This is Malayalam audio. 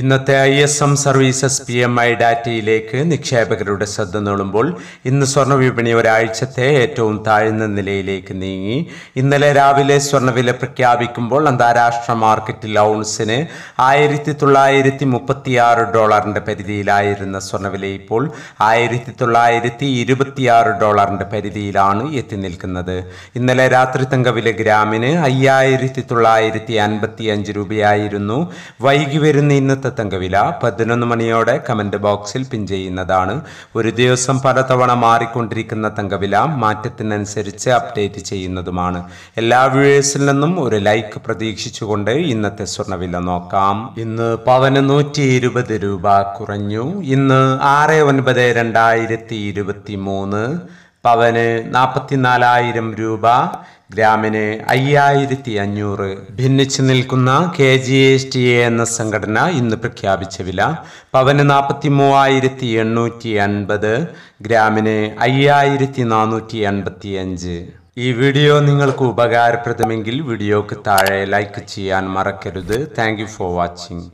ഇന്നത്തെ I S M services P M I ഡാറ്റയിലേക്ക് നിക്ഷേപകരുടെ ശ്രദ്ധ നേടുമ്പോൾ ഇന്ന് സ്വർണ വിപണി ഒരാഴ്ചത്തെ ഏറ്റവും താഴ്ന്ന നിലയിലേക്ക് നീങ്ങി. ഇന്നലെ രാവിലെ സ്വർണവില പ്രഖ്യാപിക്കുമ്പോൾ അന്താരാഷ്ട്ര മാർക്കറ്റിൽ ഔൺസിന് ആയിരത്തി തൊള്ളായിരത്തി മുപ്പത്തിയാറ് ഡോളറിന്റെ പരിധിയിലായിരുന്ന സ്വർണവില ഇപ്പോൾ ആയിരത്തി തൊള്ളായിരത്തി ഇരുപത്തിയാറ് ഡോളറിന്റെ പരിധിയിലാണ് എത്തി നിൽക്കുന്നത്. ഇന്നലെ രാത്രി തങ്കവില ഗ്രാമിന് അയ്യായിരത്തി തൊള്ളായിരത്തി അൻപത്തി അഞ്ച് രൂപയായിരുന്നു. വൈകി വരുന്ന ഇന്നത്തെ തങ്കവില പതിനൊന്ന് മണിയോടെ കമന്റ് ബോക്സിൽ പിൻ ചെയ്യുന്നതാണ്. ഒരു ദിവസം പലതവണ മാറിക്കൊണ്ടിരിക്കുന്ന തങ്കവില മാറ്റത്തിനനുസരിച്ച് അപ്ഡേറ്റ് ചെയ്യുന്നതുമാണ്. എല്ലാ വ്യൂവേഴ്സിൽ നിന്നും ഒരു ലൈക്ക് പ്രതീക്ഷിച്ചുകൊണ്ട് ഇന്നത്തെ സ്വർണവില നോക്കാം. ഇന്ന് പവന് നൂറ്റി ഇരുപത് രൂപ കുറഞ്ഞു. ഇന്ന് ആറ് ഒൻപത് രണ്ടായിരത്തി ഇരുപത്തി മൂന്ന് പവന് നാൽപ്പത്തിനാലായിരം രൂപ ഗ്രാമിന് അയ്യായിരത്തി അഞ്ഞൂറ് ഭിന്നിച്ചു നിൽക്കുന്ന K G S T A എന്ന സംഘടന ഇന്ന് പ്രഖ്യാപിച്ച വില പവന് നാൽപ്പത്തി മൂവായിരത്തി എണ്ണൂറ്റി അൻപത് ഗ്രാമിന് അയ്യായിരത്തി നാനൂറ്റി അൻപത്തി അഞ്ച് ഈ വീഡിയോ നിങ്ങൾക്ക് ഉപകാരപ്രദമെങ്കിൽ വീഡിയോക്ക് താഴെ ലൈക്ക് ചെയ്യാൻ മറക്കരുത്. Thank for watching